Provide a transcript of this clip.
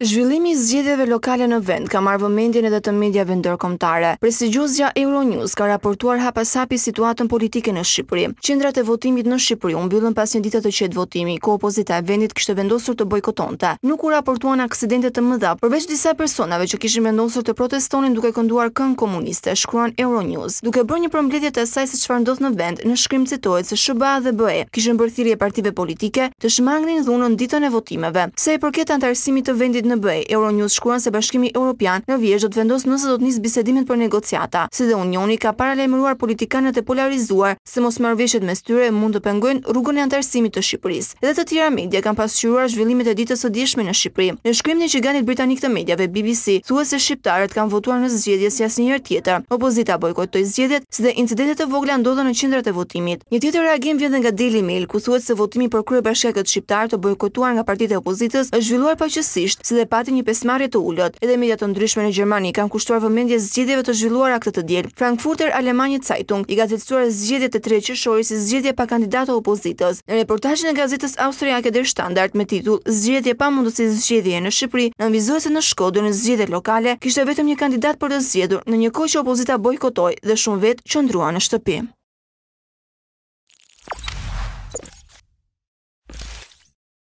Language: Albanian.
Zhvillimi i zgjedhjeve lokale në vend ka marrë vëmendjen edhe të mediave ndërkombëtare. Prestigjiozja Euronews ka raportuar hap pas hapi situatën politike në Shqipëri. Qendrat e votimit në Shqipëri u mbyllën pas një dite të qetë votimi, ku opozita e vendit kishte vendosur të bojkotonte. Nuk u raportuan aksidente të mëdha, përveç disa personave që kishin vendosur të protestonin duke kënduar këngë komuniste, shkruan Euronews. Duke bërë një përmbledhje të asaj se çfarë ndodh në vend, në shkrim citohet se SHBA dhe BE kishin bërë thirrje partive politike të shmangnin dhunën ditën e votimeve. Sa i përket anëtarësimit të vendit në BE, Euronews shkruan se Bashkimi Europian në vjeshtë do të vendosë nëse do të nisë bisedimet për negociata, si dhe Unioni ka paralajmëruar politikanët e polarizuar se mosmarrëveshjet mes tyre mund të pengojnë rrugën e anëtarësimit të Shqipërisë. Edhe të tjera media kanë pasqyruar zhvillimet e ditës së djeshme në Shqipëri. Në shkrimin e gjigantit britanik të mediave BBC, thuhet se shqiptarët kanë votuar në zgjedhje si asnjëherë tjetër, opozita bojkotoi zgjedhjet, si dhe incidente të vogla ndodhën në qendrat e votimit. Një tjetër reagim vjen dhe nga Daily Mail, ku thuhet se votimi për kryebashkiakët shqiptarë të bojkotuar nga partitë e opozitës është zhvilluar paqësisht, si dhe pati një pjesëmarrje të ulët. Edhe media të ndryshme në Gjermani kanë kushtuar vëmendje zgjedhjeve të zhvilluara këtë të diel. Frankfurter Allgemeine Zeitung i ka cilësuar zgjedhjet e 30 qershorit si zgjedhje pa kandidatë të opozitës. Në reportazhin e gazetës austriake Der Standard me titull Zgjedhje pa mundësi zgjedhjeje në Shqipëri, nënvizohet se në Shkodër në zgjedhjet lokale kishte vetëm një kandidat për të zgjedhur, në një kohë që opozita bojkotoi dhe shumë vetë qëndruan në shtëpi.